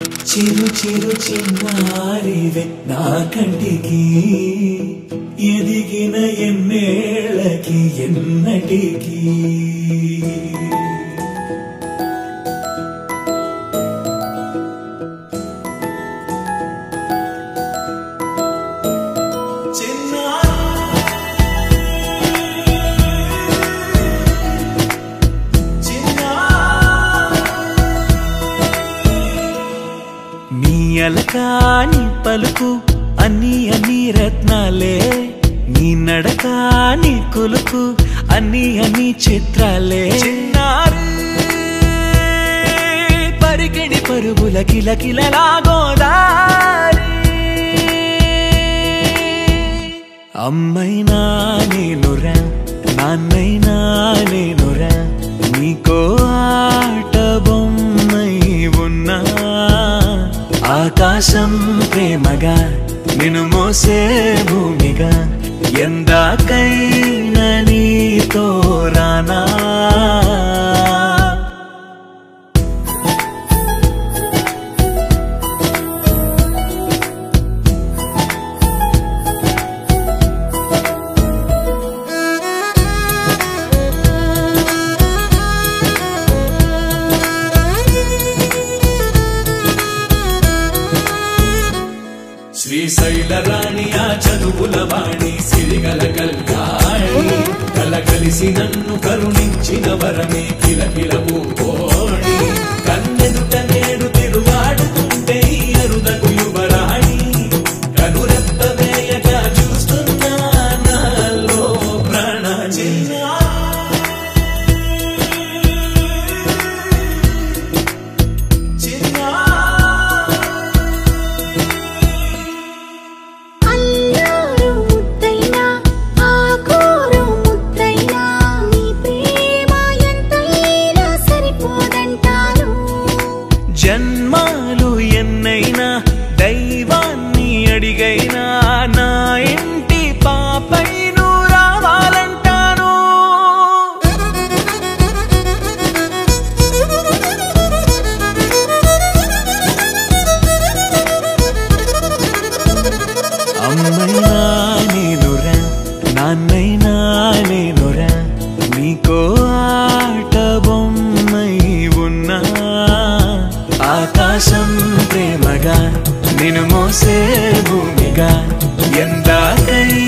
చిరు చిరు చిన్నారివే నా కంటికి ఎదిగిన ఎన్నేళ్ళకి ఎన్నటికీ. నీ అలకాని పలుకు అన్ని అన్ని రత్నాలే. నీ నడకాని కొలుకు అన్ని అన్ని చిత్రాలే. చిన్నారు పరికిణి పరుగుల కిలకిలలాగోదారి అమ్మైనా నేనురా నాన్నైనా నేనురా నీకో ఆట బొమ్మై ఉన్నా. ఆకాశం ప్రేమగా నిన్ను మోసే భూమిగా ఎందాకై శ్రీశైల రాణి ఆ చదువుల వాణి సిరిగల కల్యాణి కలగలిసి నన్ను కరుణించిన వరమే కిలకిల gave నిన్ను మోసే భూమిగా ఎందాకైనా నీతో రానా